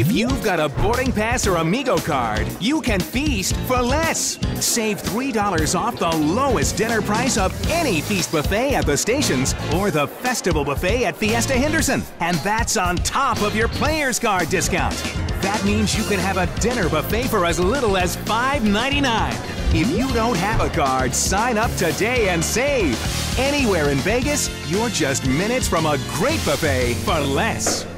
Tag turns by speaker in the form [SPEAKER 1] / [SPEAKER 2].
[SPEAKER 1] If you've got a boarding pass or Amigo card, you can feast for less. Save $3 off the lowest dinner price of any feast buffet at the stations or the festival buffet at Fiesta Henderson. And that's on top of your player's card discount. That means you can have a dinner buffet for as little as $5.99. If you don't have a card, sign up today and save. Anywhere in Vegas, you're just minutes from a great buffet for less.